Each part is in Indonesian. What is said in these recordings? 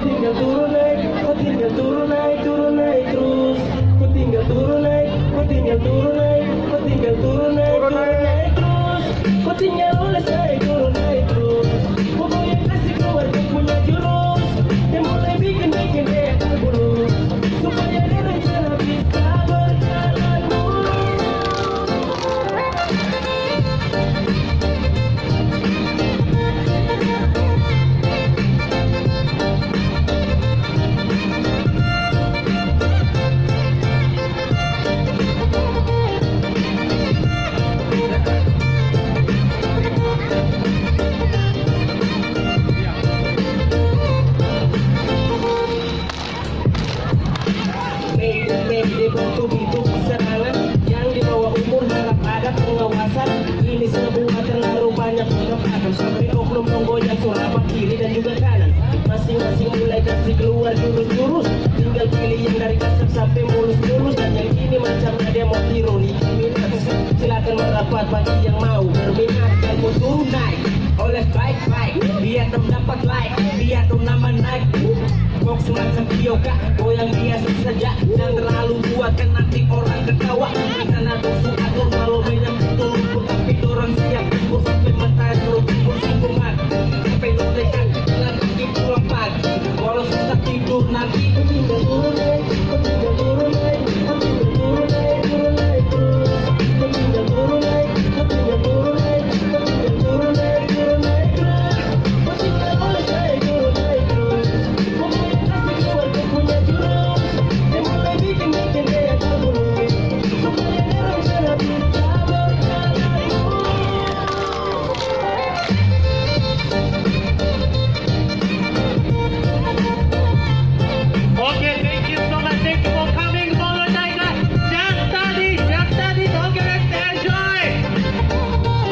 tinggal turun naik Kau tinggal turun naik turun naik Itu serangan yang di bawah umur harap ada pengawasan. Ini sebuah terlalu banyak penempatan sampai oknum menggoyang surabat kiri dan juga kanan. Masing-masing mulai kasih keluar jurus-jurus tinggal pilih yang dari kasar sampai mulus-mulus. Dan yang ini macam ada mau ironi minus silakan merapat bagi yang mau. Berminat dan mau naik. Oleh baik-baik biar tem dapat like Semacam bioga goyang biasa saja jangan terlalu buat kan nanti orang ketawa. Sana tuh atur kalau banyak turun pun tapi orang siap. Tempur sampai mata turun tempur sambungan sampai lo tekan dengan kaki pulang pagi. Walau susah tidur nanti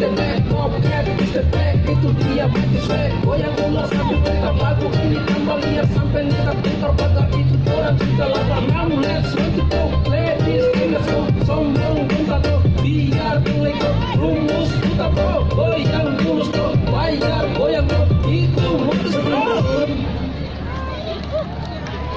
demek Top rap işte tek bir tut diye bir düşe Koyan kullar sanki tutar Bak bu kilitan balıya Sen beni de tutar Bak da bir tut la çıkalar